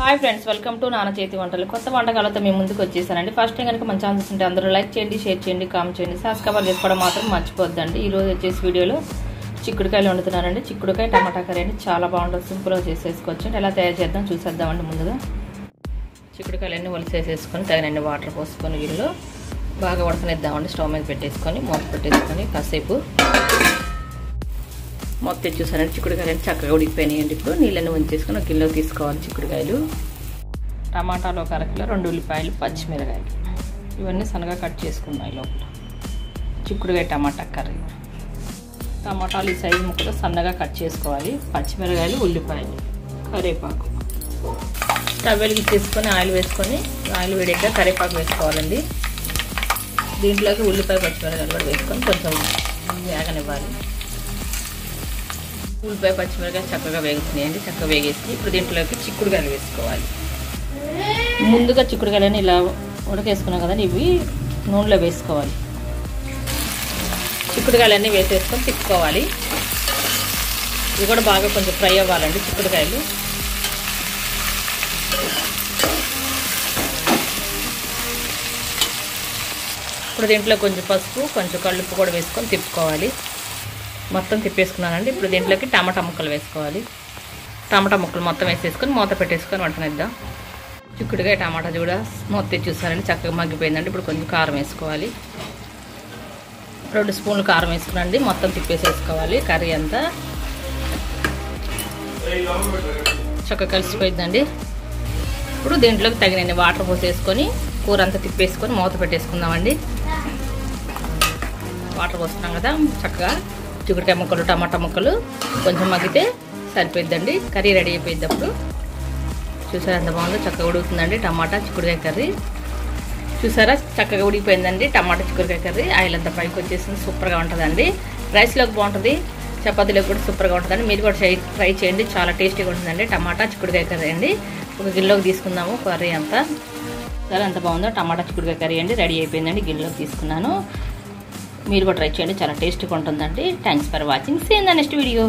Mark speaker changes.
Speaker 1: Hi friends welcome to నాన్న చేతి వంటలు. కొత్త వంటకాలతో మేము ముందుకు వచ్చేసానండి. ఫస్ట్ టైం కనుక మన ఛానల్స్ ఉంటే అందరూ లైక్ చేయండి షేర్ చేయండి కామెంట్ చేయండి. సబ్స్క్రైబర్ చేసుకోవడం మాత్రం మర్చిపోద్దండి ఈ రోజు వచ్చేసి వీడియోలో చిక్కుడుకాయలు వండుతున్నానండి. చిక్కుడుకాయ టమాటా కర్రీ అండి. చాలా బాగుంటుంది. సింపుల్గా చేసేసుకోవచ్చు ఎలా తయారు చేద్దాం చూసేద్దామండి ముందుగా. చిక్కుడుకాయలన్నీ ఒలిసేసేసుకొని తగినన్ని వాటర్ పోసుకొని వీళ్ళు బాగా ఉడకనిద్దామండి. స్టవ్ మీద పెట్టేసుకొని మూత పెట్టేసుకొని కాసేపు మొత్తం చూసానండి చిక్కుడుకాయలు చక్కగా ఉడికిపోయినాయండి ఇప్పుడు. నీళ్ళని ఉంచేసుకొని ఒక కిలో తీసుకోవాలి చిక్కుడుకాయలు. టమాటాలు ఒక అరకిలో రెండు ఉల్లిపాయలు పచ్చిమిరకాయలు. ఇవన్నీ సన్నగా కట్ చేసుకున్నాయి లోపల. చిక్కుడుకాయ టమాటా కర్రీ. టమాటాలు ఈ సైజు ముక్కలు సన్నగా కట్ చేసుకోవాలి. పచ్చిమిరకాయలు ఉల్లిపాయలు కరివేపాకు. స్టవ్ వెలిగించేసుకొని ఆయిల్ వేసుకొని ఆయిల్ వేడిగా కరివేపాకు వేసుకోవాలండి. దీంట్లోకి ఉల్లిపాయ పచ్చిమిరకాయలు కూడా వేసుకొని కొంచెం వేగనివ్వాలి. ఉల్లిపాయ పచ్చిమిరకాయ చక్కగా వేగుతున్నాయండి. చక్కగా వేగేసి ఇప్పుడు దీంట్లోకి చిక్కుడుకాయలు వేసుకోవాలి. ముందుగా చిక్కుడుకాయలని ఇలా ఉడకేసుకున్నాం కదండి. ఇవి నూనెలో వేసుకోవాలి. చిక్కుడుకాయలన్నీ వేసేసుకొని తిప్పుకోవాలి. ఇవి కూడా బాగా కొంచెం ఫ్రై అవ్వాలండి చిక్కుడుకాయలు. ఇప్పుడు దీంట్లో కొంచెం పసుపు కొంచెం కళ్ళుప్పు కూడా వేసుకొని తిప్పుకోవాలి. మొత్తం తిప్పేసుకున్నానండి. ఇప్పుడు దీంట్లోకి టమాటా ముక్కలు వేసుకోవాలి. టమాటా ముక్కలు మొత్తం వేసేసుకొని మూత పెట్టేసుకొని వంటనిద్దాం. చిక్కుడుగా టమాటా కూడా మూత చూసారండి చక్కగా మగ్గిపోయిందండి. ఇప్పుడు కొంచెం కారం వేసుకోవాలి. రెండు స్పూన్లు కారం వేసుకునండి మొత్తం తిప్పేసేసుకోవాలి కర్రీ అంతా. చక్కగా కలిసిపోయిందండి ఇప్పుడు దీంట్లోకి తగినన్ని వాటర్ పోసేసుకొని కూర అంతా తిప్పేసుకొని మూత పెట్టేసుకుందామండి. వాటర్ పోస్తున్నాం కదా చక్కగా చిగురికాయ ముక్కలు టమాటా ముక్కలు కొంచెం మగ్గితే సరిపోయిద్దండి. కర్రీ రెడీ అయిపోయేటప్పుడు చూసారా ఎంత బాగుందో? చక్కగా ఉడుకుతుందండి టమాటా చిక్కుడుకాయ కర్రీ. చూసారా? చక్కగా ఉడికిపోయిందండి టమాటా చిక్కుడుకాయ కర్రీ. ఆయిల్ అంతా పైకి వచ్చేసింది. సూపర్గా ఉంటుందండి. రైస్లోకి బాగుంటుంది. చపాతీలోకి కూడా సూపర్గా ఉంటుందండి. మీరు కూడా ట్రై చేయండి. చాలా టేస్టీగా ఉంటుందండి టమాటా చిక్కుడుకాయ కర్రీ అండి. ఒక గిన్నెలోకి తీసుకుందాము కర్రీ అంతా. సరే ఎంత బాగుందో? టమాటా చిక్కుడుకాయ కర్రీ అండి. రెడీ అయిపోయిందండి. గిన్నెలోకి తీసుకున్నాను. మీరు కూడా ట్రై చేయండి. చాలా టేస్ట్గా ఉంటుందండి. Thanks for watching see the next video